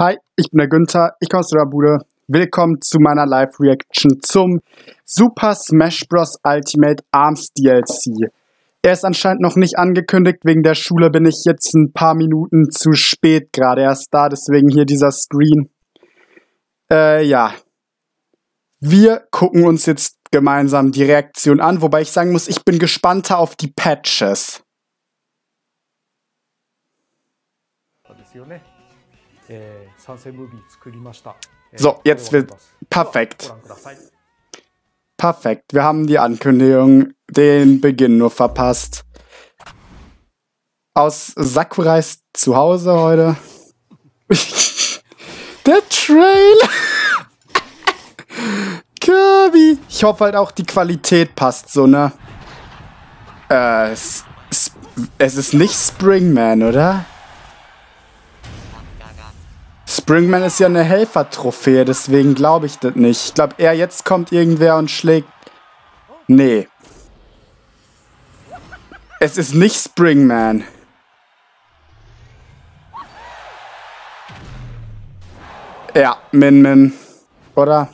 Hi, ich bin der Günther, ich komme aus der Bude. Willkommen zu meiner Live-Reaction zum Super Smash Bros. Ultimate Arms DLC. Er ist anscheinend noch nicht angekündigt, wegen der Schule bin ich jetzt ein paar Minuten zu spät gerade erst da, deswegen hier dieser Screen. Äh, ja. Wir gucken uns jetzt gemeinsam die Reaktion an, wobei ich sagen muss, ich bin gespannter auf die Patches. So, jetzt wird perfekt. Perfekt. Wir haben die Ankündigung, den Beginn nur verpasst. Aus Sakurais Zuhause heute. Der Trailer. Kirby. Ich hoffe halt auch, die Qualität passt so, ne? Äh, es, es ist nicht Springman, oder? Springman ist ja eine Helfertrophäe, deswegen glaube ich das nicht. Ich glaube eher jetzt kommt irgendwer und schlägt... Nee. Es ist nicht Springman. Ja, Min Min. Oder?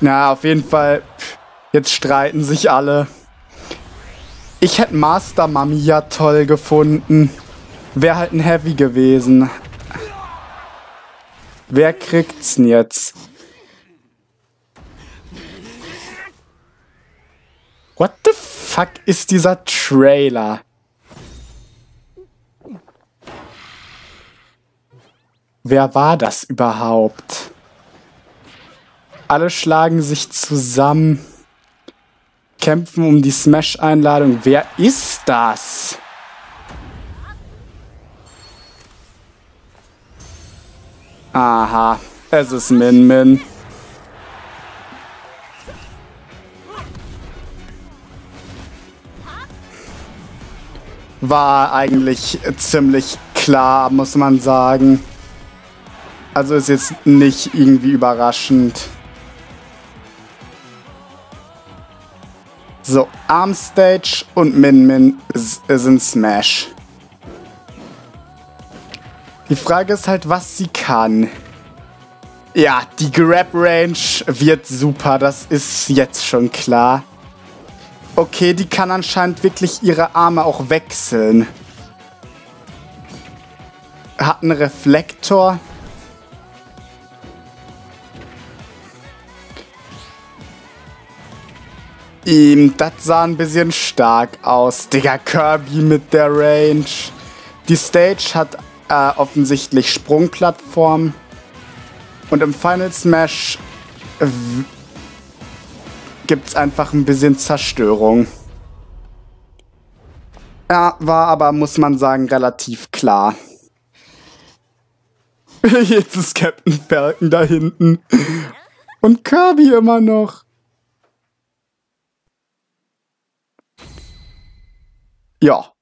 Na, auf jeden Fall. Jetzt streiten sich alle. Ich hätte Master Mami ja toll gefunden. Wäre halt ein Heavy gewesen. Wer kriegt's denn jetzt? What the fuck ist dieser Trailer? Wer war das überhaupt? Alle schlagen sich zusammen, kämpfen um die Smash-Einladung. Wer ist das? Aha, es ist Min Min. War eigentlich ziemlich klar, muss man sagen. Also ist jetzt nicht irgendwie überraschend. So, Armstage und Min Min sind Smash. Die Frage ist halt, was sie kann. Ja, die Grab-Range wird super, das ist jetzt schon klar. Okay, die kann anscheinend wirklich ihre Arme auch wechseln. Hat einen Reflektor. Ihm, das sah ein bisschen stark aus. Digga, Kirby mit der Range. Die Stage hat äh, offensichtlich Sprungplattform. Und im Final Smash gibt es einfach ein bisschen Zerstörung. Ja, war aber, muss man sagen, relativ klar. Jetzt ist Captain Falcon da hinten. Und Kirby immer noch. Ja.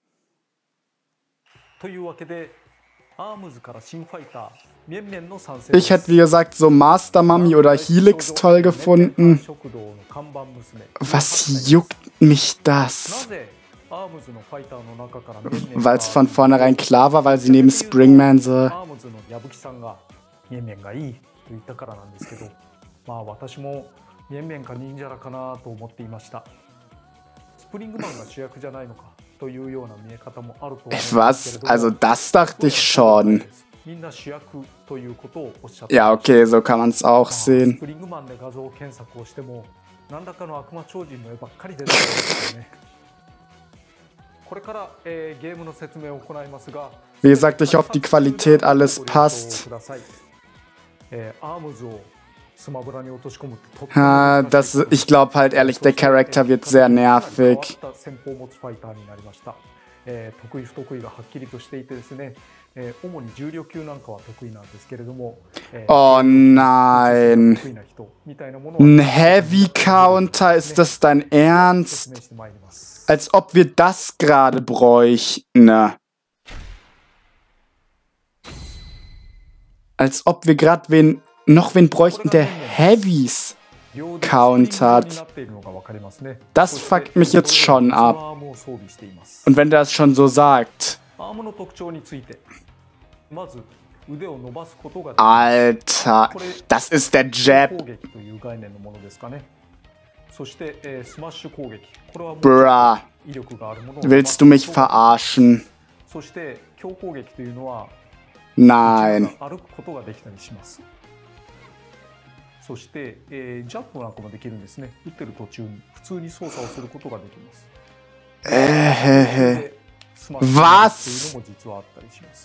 Ich hätte, wie gesagt, so Master Mami oder Helix toll gefunden. Was juckt mich das? Weil es von vornherein klar war, weil sie neben Springman so... まあ私もミェンメンか忍者らかなと思っていましたスプリングマンが主役じゃないのか was? Also das dachte ich schon. Ja, okay, so kann man es auch sehen. Wie gesagt, ich hoffe, die Qualität alles passt. ja, das, ich glaube halt ehrlich, der Charakter wird sehr nervig. Oh nein. Ein Heavy Counter, ist das dein Ernst? Als ob wir das gerade bräuchten. Als ob wir gerade wen noch wen bräuchten, der Heavies countert. Das fuckt mich jetzt schon ab. Und wenn der es schon so sagt. Alter, das ist der Jab. Bruh. Willst du mich verarschen? Nein. そして、えー、ジャポプコんかもできるんですね。打ってる途中に普通に操作をすることができます。えー、へーへー。Was?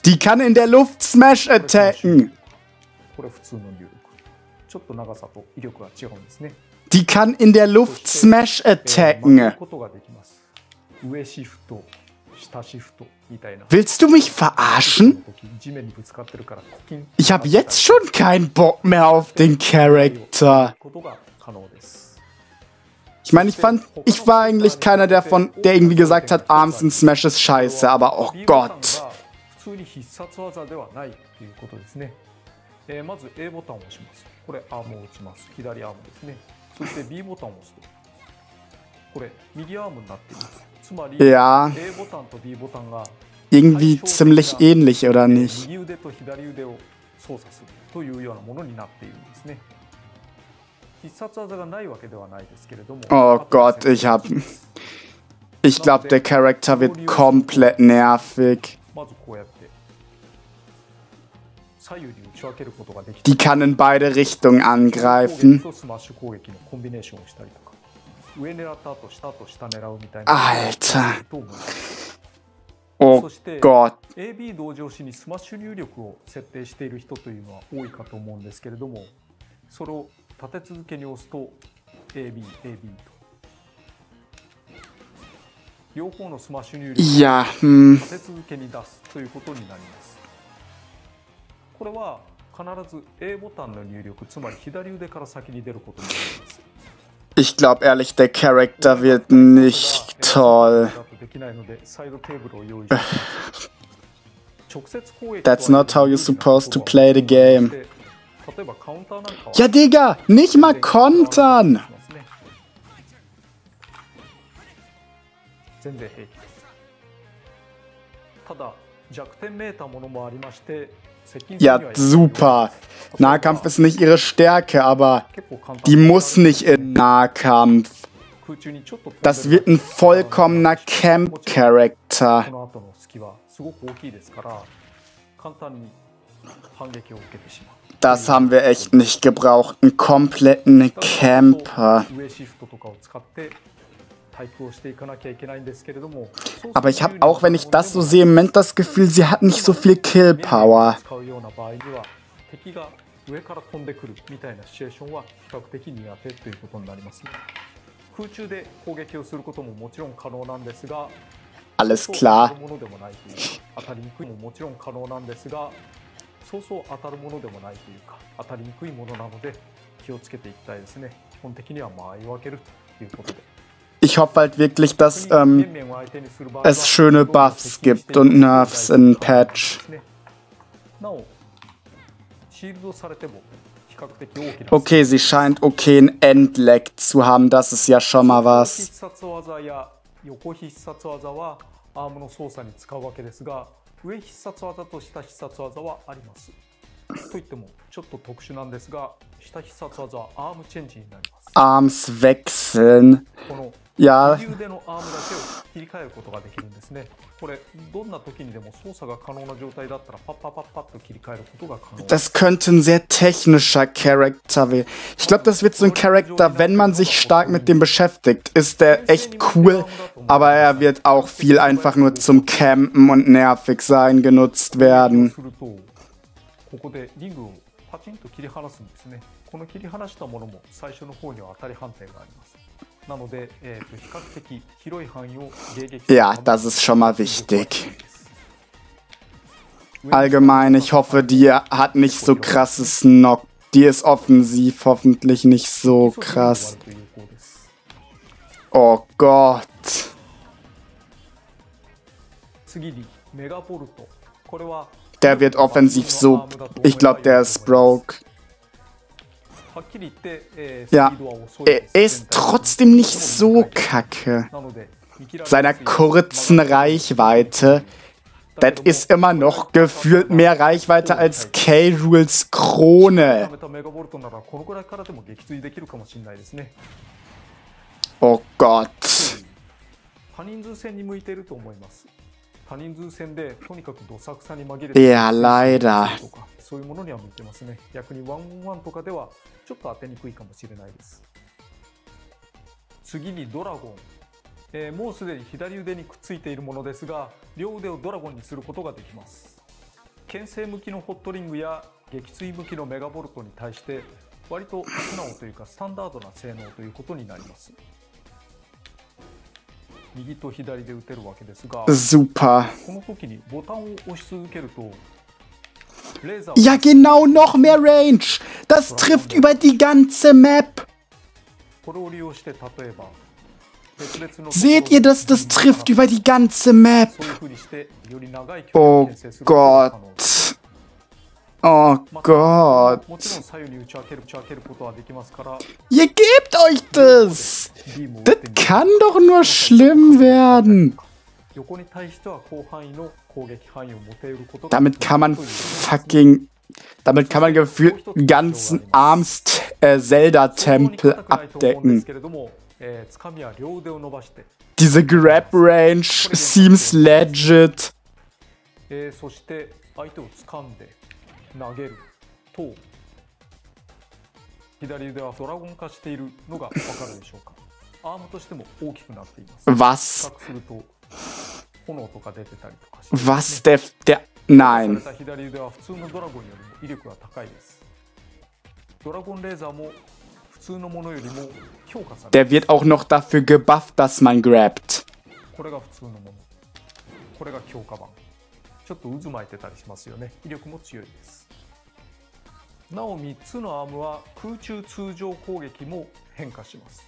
Die kann in der Luft Smash attacken! これ普通の入力。ちょっと長さと威力が違うんですね。Die kann in der Luft Smash attacken! 上シフト。Willst du mich verarschen? Ich habe jetzt schon keinen Bock mehr auf den Charakter. Ich meine, ich fand, ich war eigentlich keiner der von, der irgendwie gesagt hat, Arms in Smash ist scheiße, aber oh Gott ja irgendwie ziemlich ähnlich, oder nicht? Oh Gott, ich hab... Ich glaube, der Charakter wird komplett nervig. Die kann in beide Richtungen angreifen. 上狙った後下と下狙うみたいな。Alter Oh そして Gott. AB 同時押しにスマッシュ入力を設定している人というのは多いかと思うんですけれどもそれを立て続けに押すと ABAB と。両方のスマッシュ入力を hm. 立て続けに出すということになります。これは必ず A ボタンの入力つまり左腕から先に出ることになります Ich glaube ehrlich, der Charakter wird nicht toll. That's not how you're supposed to play the game. Ja, Digga, nicht mal kontern! Ja, super. Nahkampf ist nicht ihre Stärke, aber die muss nicht in Nahkampf. Das wird ein vollkommener Camp-Charakter. Das haben wir echt nicht gebraucht. Einen kompletten Camper. Aber ich habe auch, wenn ich das so sehe, im Moment das Gefühl, sie hat nicht so viel Killpower. 敵が上から飛んでくるみたいなシチュエーションは比較的苦手ということになります空中で攻撃をすることももちろん可能なんですが Alles klar. 当たりにくいももちろん可能なんですがそうそう当たるものでもないというか当たりにくいものなので気をつけていきたいですね基本的には間合い分けるということで Ich hoffe halt wirklich, dass ähm, es schöne Buffs gibt und Nerfs in Patch. Okay, sie scheint okay ein Endleck zu haben. Das ist ja schon mal 必 was. 殺技や横必殺技はアームの操作に使うわけですが上必殺技と下必殺技はあります といってもちょっと特殊なんですが下必殺技はアームチェンジになります Arms wechseln. この Ja, 右腕のアームだけを切り替えることができるんですねこれどんな時にでも操作が可能な状態だったらパッパッパッパッと切り替えることが可能 das könnte ein sehr technischer Charakter werden. Ich glaube, das wird so ein Charakter, wenn man sich stark mit dem beschäftigt, ist der echt cool. Aber er wird auch viel einfach nur zum Campen und nervig sein genutzt を werden. ここでリングをパチンと切り離すんですねこの切り離したものも最初の方には当たり判定がありますなので、えー、と比較的広い範囲を迎撃 Ja, das ist schon mal wichtig. Allgemein, ich hoffe, die hat nicht so krasses Knock. Die ist offensiv hoffentlich nicht so krass. Oh Gott. 次にメガボルトこれは Der wird offensiv so. Ich glaube, der ist broke. Ja, er ist trotzdem nicht so kacke. Seiner kurzen Reichweite. Das ist immer noch gefühlt mehr Reichweite als K-Rules Krone. Oh Gott. 多人数戦でとにかくどさくさに紛れて Ja, leider. とかそういうものには向いてますね。逆にワンオンワンとかではちょっと当てにくいかもしれないです。次にドラゴン、えーもうすでに左腕にくっついているものですが両腕をドラゴンにすることができます。牽制向きのホットリングや撃墜向きのメガボルトに対して割と素直というかスタンダードな性能ということになります右と左で打てるわけですが Super. この時にボタンを押し続けるとレーザー Ja, genau, noch mehr Range. Das trifft über die ganze Map. これを利用して例えば別々の Seht ihr das? Das trifft über die ganze Map. そういう風にしてより長い距離を Oh 牽制することが可能です Gott. Oh Gott. Ihr gebt euch das! Das kann doch nur schlimm werden! Damit kann man fucking... Damit kann man gefühlt einen ganzen Arms-Zelda-Tempel äh, abdecken. Diese Grab-Range seems legit. Äh, そして相手を掴んで投げると左腕はドラゴン化しているのがわかるでしょうかアームとしても大きくなっています比 Was? 較すると炎とか出てたりとかして、 Was der. der され nein. た左腕は普通のドラゴンよりも威力が高いですドラゴンレーザーも普通のものよりも強化され Der wird auch noch dafür gebufft, dass man grabt. これが普通のものこれが強化版 ちょっと渦巻いてたりしますよね威力も強いですなお3つのアームは空中通常攻撃も変化します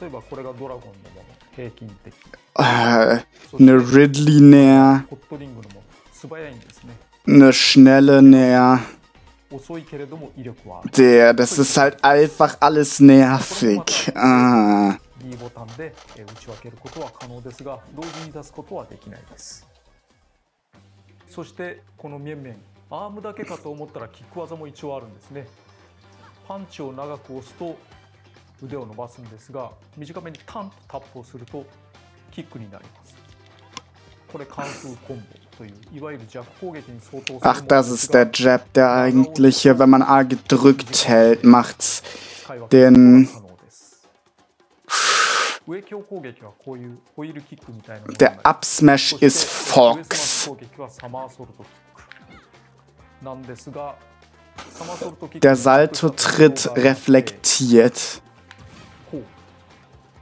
例えばこれがドラゴンのもの平均的 Äh, そして eine Ridley näher. ホットリングのもの素早いんですね Eine schnelle näher. 遅いけれども威力はある Der, das ist halt einfach alles nervig. Ah. B ボタンでえー打ち分けることは可能ですが同時に出すことはできないですそしてこの面々アームだけかと思ったらキック技も一応あるんですねパンチを長く押すと腕を伸ばすんですが短めにタンとタップをするとキックになりますこれカンフーコンボといういわゆる弱攻撃に相当するも Ach, の das ist が der Jab, der eigentliche, wenn man A gedrückt hält, macht's den. Der ります Upsmash そ ist して上スマッシュ Fox. 攻撃はサマーソルトキックなんですがサマーソルトキック Der Salto-Tritt reflektiert. こう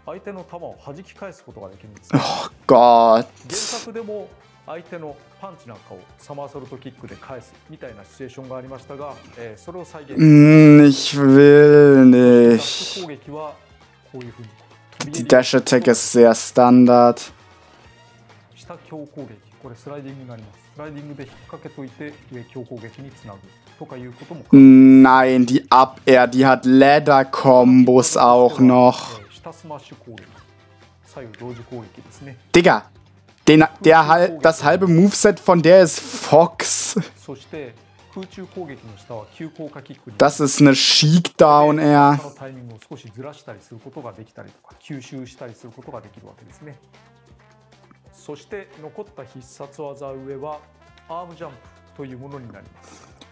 相手の球を弾き返すことができるんですね Oh Gott. 原作でも相手のパンチなんかをサマーソルトキックで返すみたいなシチュエーションがありましたが、えーそれを再現 Hm, ich will ダッ nicht. シュ攻撃はこういうふうに飛び die Dash Attack ist sehr Standard. Nein, die Up Air, die hat Ladder Kombos auch noch. Digga, den, der, das halbe Moveset von der ist Fox. Das ist eine Chic Down Air.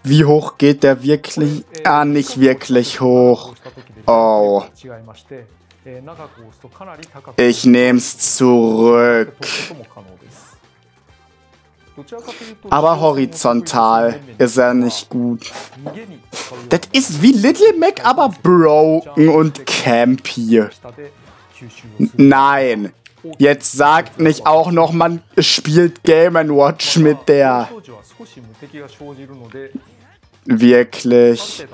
Wie hoch geht der wirklich? Äh, ah, nicht wirklich hoch. Oh. Ich nehm's zurück. Aber horizontal ist er nicht gut. Das ist wie Little Mac, aber broken und campy. Nein. Jetzt sagt nicht auch noch, man spielt Game Watch mit der. Wirklich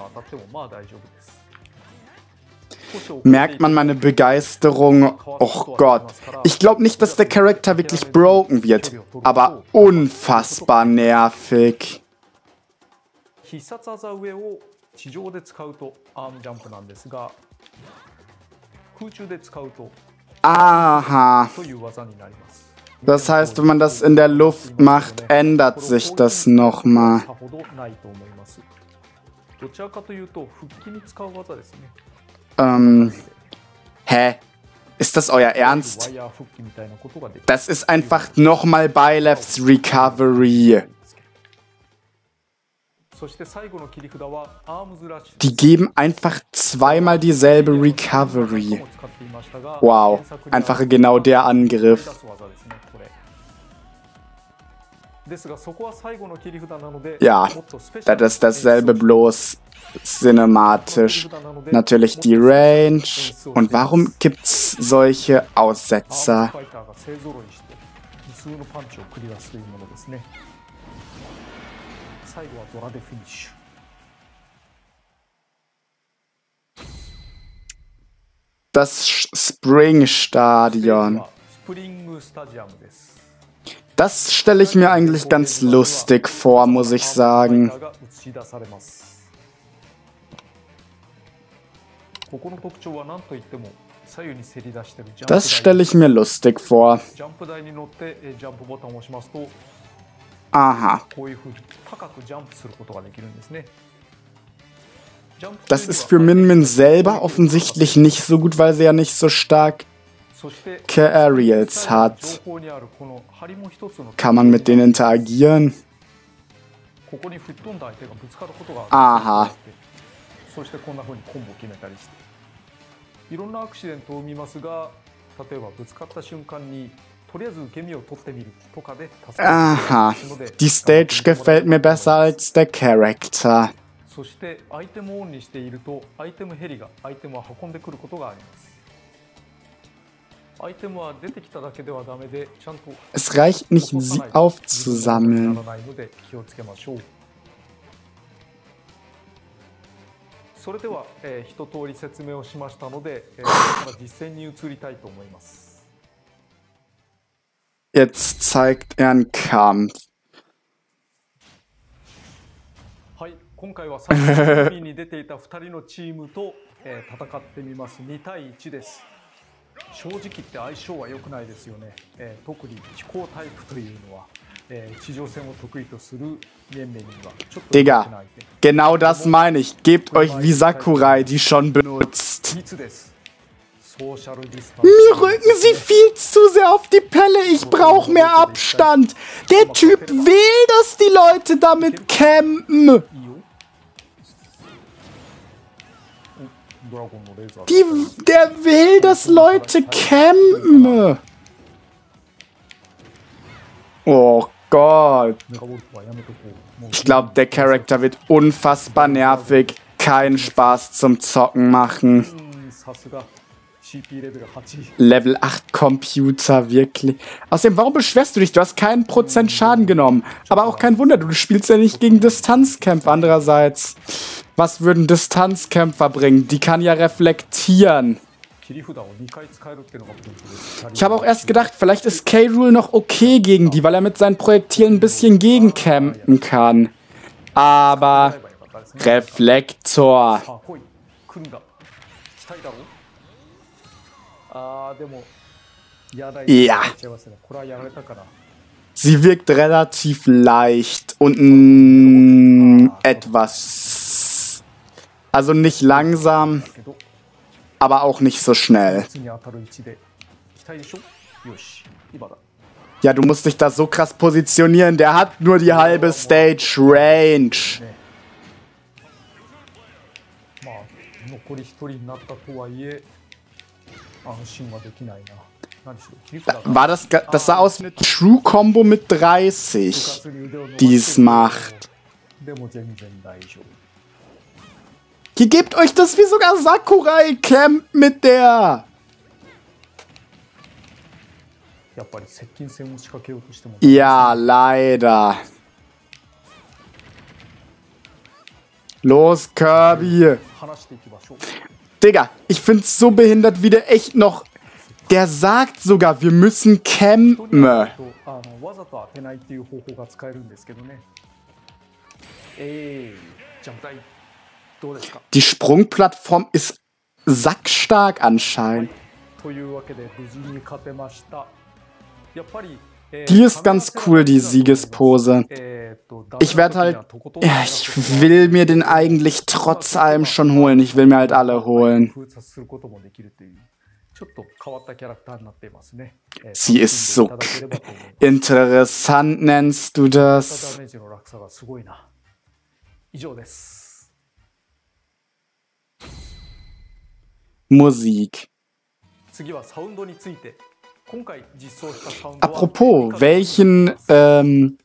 Merkt man meine Begeisterung? Oh Gott. Ich glaube nicht, dass der Charakter wirklich broken wird. Aber unfassbar nervig. 必殺技上を地上で使うとアームジャンプなんですが空中で使うと Aha. という技になります Das heißt, wenn man das in der Luft macht, ändert sich das nochmal. さほどないと思いますどちらかというと腹筋に使う技ですね ähm, hä? Ist das euer Ernst? Das ist einfach nochmal Bylefs Recovery. Die geben einfach zweimal dieselbe Recovery. Wow, einfach genau der Angriff. Ja, das ist dasselbe, bloß cinematisch. Natürlich die Range. Und warum gibt's solche Aussetzer? Das Spring Stadion. Das stelle ich mir eigentlich ganz lustig vor, muss ich sagen. Das stelle ich mir lustig vor. Aha. Das ist für Min Min selber offensichtlich nicht so gut, weil sie ja nicht so stark そして K-Aerials hat. 情報にあるこの針も一つの Kann man mit denen interagieren? ここに吹っ飛んだ相手がぶつかることがあーはそしてこんな風にコンボを決めたりしていろんなアクシデントを見ますが例えばぶつかった瞬間にとりあえず受け身を取ってみるとかで助けて Aha. ので Die Stage gefällt mir besser als der Charakter. そしてアイテムをオンにしているとアイテムヘリがアイテムを運んでくることがあります Es reicht nicht, sie なら aufzusammeln. ないので気をつけましょうそれでは、えー一通り説明をしましたので、えー、これから実践に移りたいと思います Jetzt zeigt er einen Kampf. はい今回は最初の TV に出ていた2人のチームと、えー戦ってみます2対1です 正直言って相性は良くないですよね、えー、特に飛行タイプというのは、えー、地上戦を得意とする面々にはちょっと Digga, genau das meine ich. Gebt euch wie Sakurai, die schon benutzt. Mir rücken sie viel zu sehr auf die Pelle. Ich brauche mehr Abstand. Der Typ will, dass die Leute damit campen. Die, der will, dass Leute campen. Oh Gott. Ich glaube, der Charakter wird unfassbar nervig. Keinen Spaß zum Zocken machen. Level 8 Computer, wirklich. Außerdem, warum beschwerst du dich? Du hast keinen Prozent Schaden genommen. Aber auch kein Wunder, du spielst ja nicht gegen Distanzkämpfer. Andererseits, was würden Distanzkämpfer bringen? Die kann ja reflektieren. Ich habe auch erst gedacht, vielleicht ist K-Rule noch okay gegen die, weil er mit seinen Projektilen ein bisschen gegencampen kann. Aber Reflektor. Ja. Sie wirkt relativ leicht und etwas. Also nicht langsam, aber auch nicht so schnell. Ja, du musst dich da so krass positionieren. Der hat nur die halbe Stage Range. Ja. 安心はできないな何しろ切り札が War das, ga- das sah aus wie eine True Combo mit 30. 部活に腕を伸ばして Dies macht. でも全然大丈夫 Hier gebt euch das wie sogar Sakurai Camp mit der. やっぱり接近戦を仕掛けようとしても Ja, leider. Los, Kirby. 話していきましょう Digga, ich find's so behindert, wie der echt noch. Der sagt sogar, wir müssen 人によ campen. るとあのわざと当てないっていう方法が使えるんですけどねえー、ジャンプ台どうですか Die Sprungplattform ist sackstark anscheinend. というわけで無事に勝てましたやっぱり Die ist ganz cool, die Siegespose. Ich werde halt. Ja, ich will mir den eigentlich trotz allem schon holen. Ich will mir halt alle holen. Sie ist so interessant, nennst du das? Musik. Apropos, welchen ähm,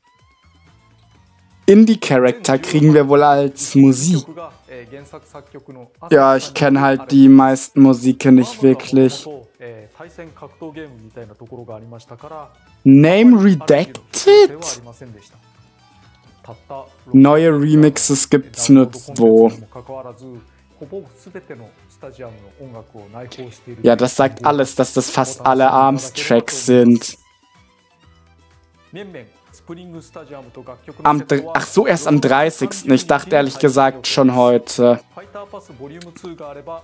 Indie-Charakter kriegen wir wohl als Musik? Ja, ich kenne halt die meisten Musiken nicht wirklich. Name Redacted? Neue Remixes gibt's nur zwei. Ja, das sagt alles, dass das fast alle Arms-Tracks sind. Am, ach so, erst am 30. Ich dachte ehrlich gesagt schon heute.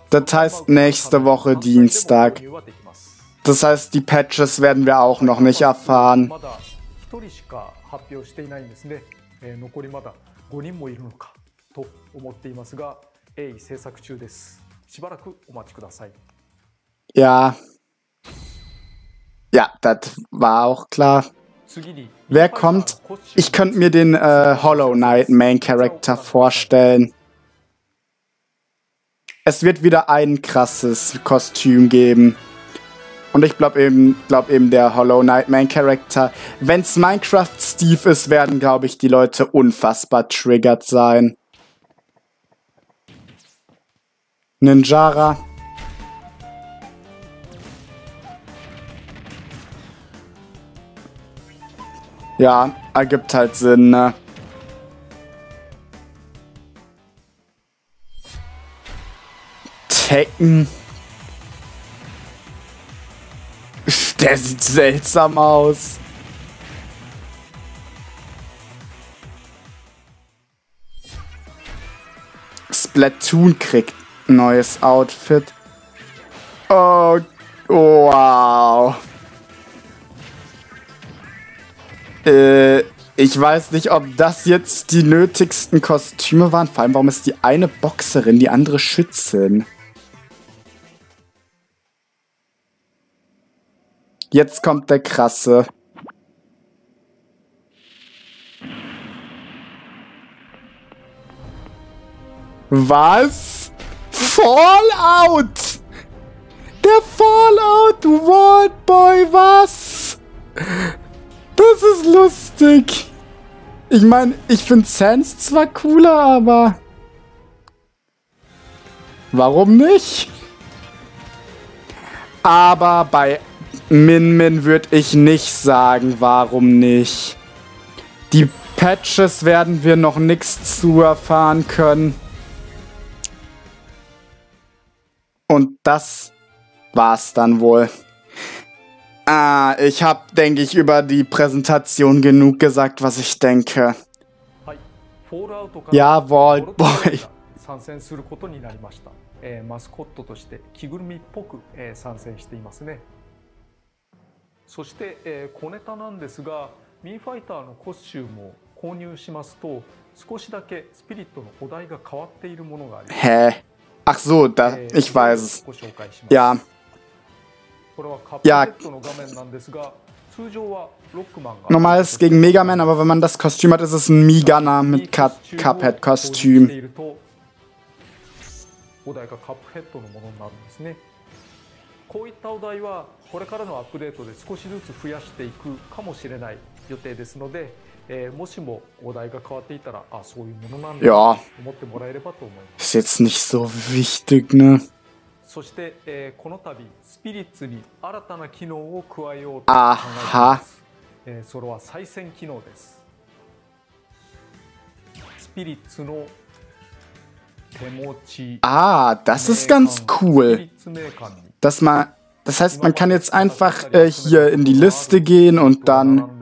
Das heißt nächste Woche Dienstag. Das heißt, die Patches werden wir auch noch nicht erfahren. 鋭意制作中です。しばらくお待ちください。Ja. Ja, das war auch klar. Wer kommt? Ich könnte mir den äh, Hollow Knight Main Character vorstellen. Es wird wieder ein krasses Kostüm geben. Und ich glaube eben, glaub eben der Hollow Knight Main Character. Wenn es Minecraft Steve ist, werden, glaube ich, die Leute unfassbar triggert sein. Ninjara. Ja, ergibt halt Sinn, ne? Tekken. Der sieht seltsam aus. Splatoon kriegt Neues Outfit. Oh, wow. Äh, ich weiß nicht, ob das jetzt die nötigsten Kostüme waren. Vor allem, warum ist die eine Boxerin, die andere Schützin? Jetzt kommt der krasse. Was? Fallout! Der Fallout World Boy, was? Das ist lustig. Ich meine, ich finde Sans zwar cooler, aber... Warum nicht? Aber bei Min Min würde ich nicht sagen, warum nicht. Die Patches werden wir noch nichts zu erfahren können. Und das war's dann wohl. Ah, ich hab, denke ich, über die Präsentation genug gesagt, was ich denke. Ja, Vault Boy. 参戦することになりました、えー、マスコットとして着ぐるみっぽく、えー、参戦していますねそして、えー、小ネタなんですがミーファイターのコスチュームを購入しますと少しだけスピリットのお題が変わっているものがあります Ach so, da, ich weiß es. Ja. Ja. Normal ist es gegen Mega Man, aber wenn man das Kostüm hat, ist es ein Migana mit Cuphead-Kostüm. えー、もしもお題が変わっていたら、あ、そういうものなんだと思ってもらえればと思います。Ist jetzt nicht so wichtig, ne? そして、えー、この度スピリッツに新たな機能を加えようと考えています。えー、それは再選機能です。スピリッツの手持ち。Ah, das ist ganz cool. Dass man Das heißt, man kann jetzt einfach äh, hier in die Liste gehen und dann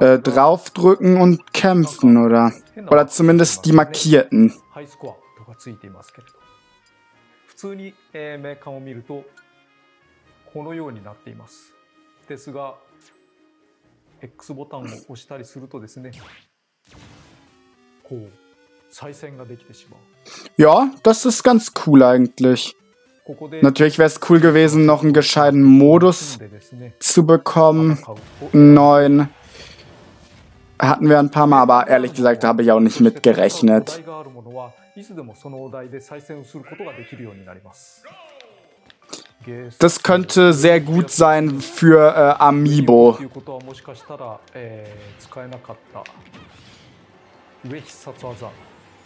äh, draufdrücken und kämpfen, oder? Oder zumindest die markierten. Ja, das ist ganz cool eigentlich. Natürlich wäre es cool gewesen, noch einen gescheiten Modus zu bekommen. Neun. Hatten wir ein paar Mal, aber ehrlich gesagt, da habe ich auch nicht mitgerechnet. Das könnte sehr gut sein für äh, Amiibo. Hm.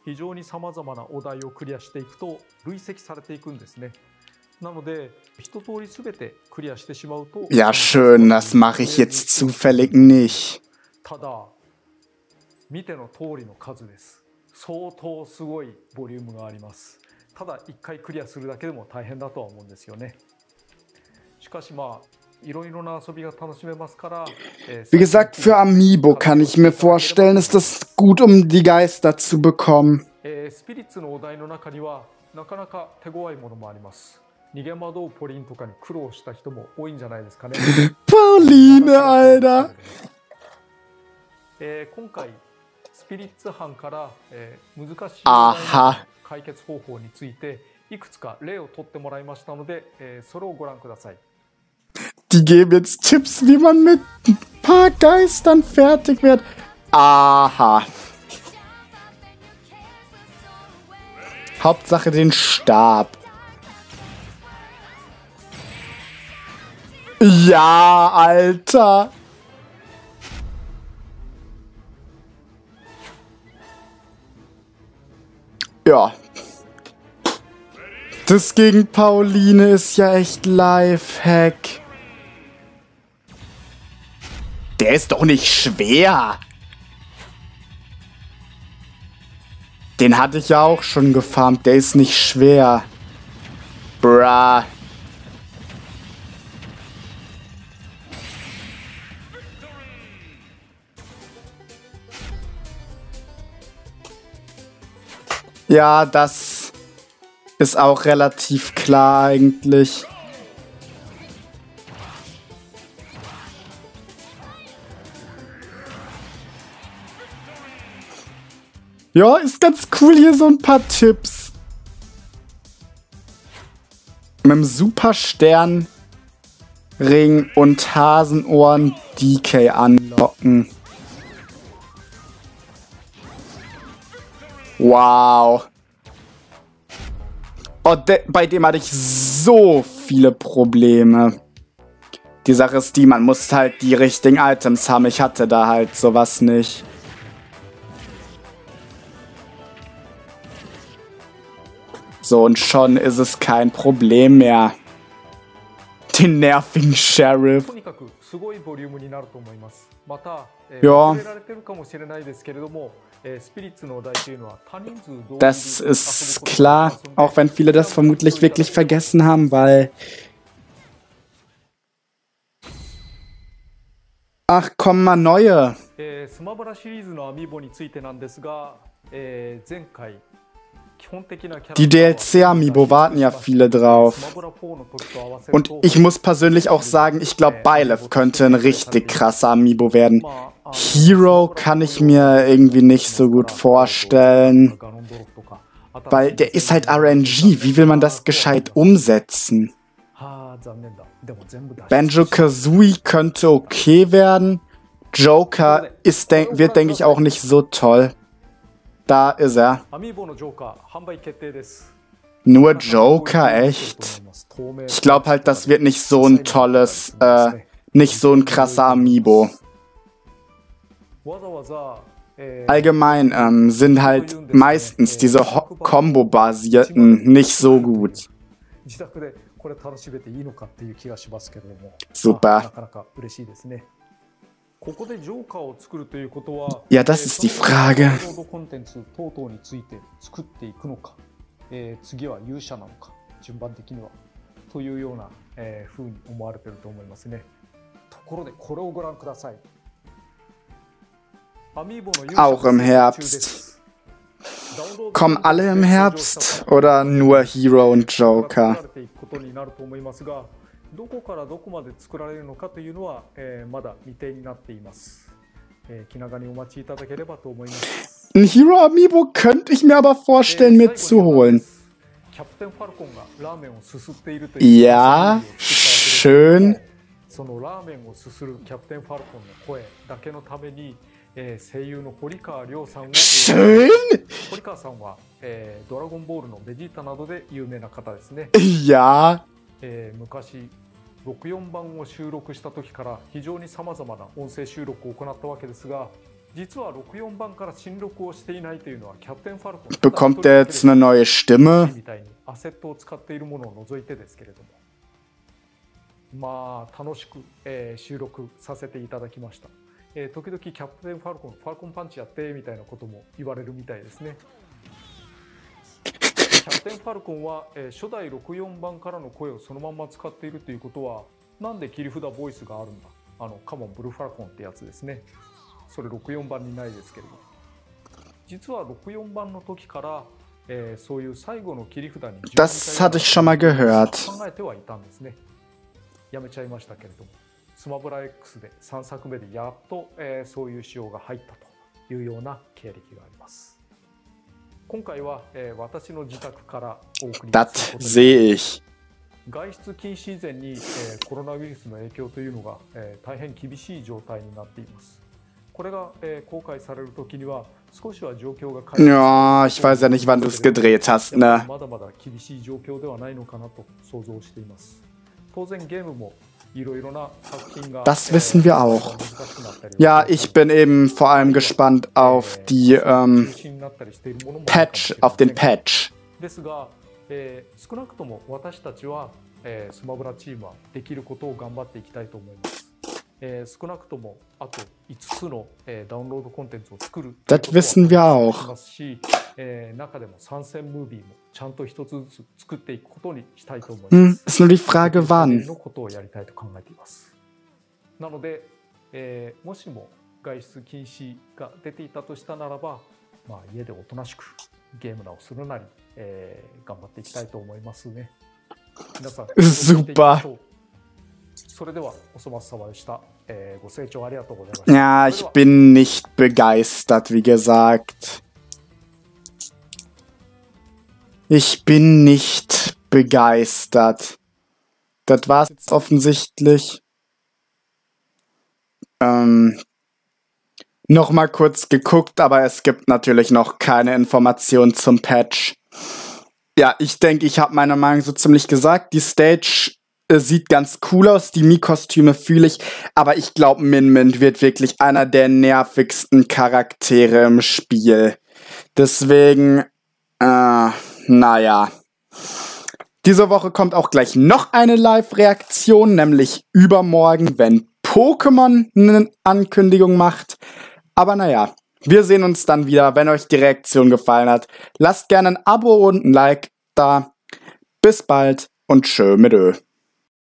その強さに応じたスコアが表示されます少し SP も入りますねするとクリアしたようなマークになってハイスコアと出ましたけど、えー右上のところにハイスコアトータルというのがありますこれは非常にさまざまなお題をクリアしていくと累積されていくんですねなので一通り全てクリアしてしまうと Ja, schön, das mache ich jetzt zufällig nicht. Wie gesagt, für Amiibo kann ich mir vorstellen, ist das gut, um die Geister zu bekommen. なかなか手強いものもあります。逃げ惑うポリンとかに苦労した人も多いんじゃないですかね。ン、え、今回、スピリッツ班から、え、難しい解決方法についていくつか例を取ってもらいましたので、えー、それをご覧ください。Die geben jetzt Tipps, wie man mit ein paar Geistern fertig wird. Aha. Hauptsache den Stab. Ja, Alter. Ja. Das gegen Pauline ist ja echt Lifehack. Der ist doch nicht schwer. Den hatte ich ja auch schon gefarmt. Der ist nicht schwer. Bruh. Ja, das ist auch relativ klar eigentlich. Ja, ist ganz cool hier so ein paar Tipps. Mit dem Superstern Ring und Hasenohren DK anlocken. Wow. Oh, de bei dem hatte ich so viele Probleme. Die Sache ist die, man muss halt die richtigen Items haben. Ich hatte da halt sowas nicht. So, und schon ist es kein Problem mehr. Den nervigen Sheriff. とにかくすごいボリュームになると思いますまた、えいや忘れられてるかもしれないですけれども、えースピリッツのお題というのは多人数同時に Das 遊ぶ ist ことができ klar, ますので auch wenn viele das vermutlich wirklich vergessen haben, weil... Ach, kommen mal neue. えースマブラシリーズのアミーボについてなんですが、えー前回基本的なキャラ die DLC-Amiibo warten ja viele drauf. Und ich muss persönlich auch sagen, ich glaube, Byleth könnte ein richtig krasser Amiibo werden. Hero kann ich mir irgendwie nicht so gut vorstellen. Weil der ist halt RNG. Wie will man das gescheit umsetzen? Banjo Kazooie könnte okay werden. Joker ist, denk, wird, denke ich, auch nicht so toll. Da ist er. Nur Joker, echt? Ich glaube halt, das wird nicht so ein tolles, äh, nicht so ein krasser Amiibo. Allgemein ähm, sind halt meistens diese Combo-basierten nicht so gut. Super. Ja, das ist die Frage. ダウンロードコンテンツ等々について作っていくのか、えー次は勇者なのか、順番的には。というような、えー、風に思われてると思いますね。ところで、これをご覧ください。アミーボの勇者 Auch im 中 Herbst. ですダウンロード Kommen alle im Herbst oder nur Hero und 作 Joker? どこからどこまで作られるのかというのは、えーまだ未定になっています、えー気長にお待ちいただければと思います Ein Hero Amiibo könnte ich mir aber vorstellen, えー mir 最後 zu に余談で holen. すキャプテンファルコンがラーメンをすすっているという Ja, schön. そのラーメンをすするキャプテンファルコンの声だけのために、えー声優の堀川亮さんを?堀川さんは、えードラゴンボールのベジータなどで有名な方ですね Ja. えー昔64番を収録した時から非常にさまざまな音声収録を行ったわけですが実は64番から新録をしていないというのはキャプテンファルコン Bekommt er jetzt eine neue Stimme? みたいにアセットを使っているものを除いてですけれども。まあ楽しく、えー収録させていただきました、えー時々キャプテンファルコンファルコンパンチやってみたいなことも言われるみたいですねキャプテンファルコンは、えー初代64番からの声をそのまんま使っているということはなんで切り札ボイスがあるんだ？あのカモンブルーファルコンってやつですね。それ64番にないですけれど実は64番の時から、えーそういう最後の切り札に Das hatte ich schon mal gehört. 今回は、えー私の自宅からお送り Das sehe ich. 外出禁止以前に、えーコロナウイルスの影響というのが、えー大変厳しい状態になっていますこれが、えー公開される時には少しは状況が改善 Ja, ich weiß ja nicht, wann du es gedreht hast, ne? まだまだ厳しい状況ではないのかなと想像しています当然ゲームも Das wissen wir auch. Ja, ich bin eben vor allem gespannt auf die ähm, Patch, auf den Patch. Das wissen wir auch. えー中でも参戦ムービーもちゃんと一つずつ作っていくことにしたいと思いま Hm, す。die Frage, それ wann. のことをやりたいと考えています。なので、えーもしも外出禁止が出ていたとしたならば、まあ、家でおとなしくゲームなをするなり、えー頑張っていきたいと思いますね。皆さん、Super それでは、おそ松様でした、えーご清聴ありがとうございました。Ja, ich bin nicht begeistert, wie gesagt. Ich bin nicht begeistert. Das war's jetzt offensichtlich. Ähm, Nochmal kurz geguckt, aber es gibt natürlich noch keine Informationen zum Patch. Ja, ich denke, ich habe meine Meinung so ziemlich gesagt. Die Stage äh, sieht ganz cool aus, die Mi-Kostüme fühle ich, aber ich glaube, Min Min wird wirklich einer der nervigsten Charaktere im Spiel. Deswegen, äh, naja. Diese Woche kommt auch gleich noch eine Live-Reaktion, nämlich übermorgen, wenn Pokémon eine Ankündigung macht. Aber naja, wir sehen uns dann wieder, wenn euch die Reaktion gefallen hat. Lasst gerne ein Abo und ein Like da. Bis bald und tschö mit Ö.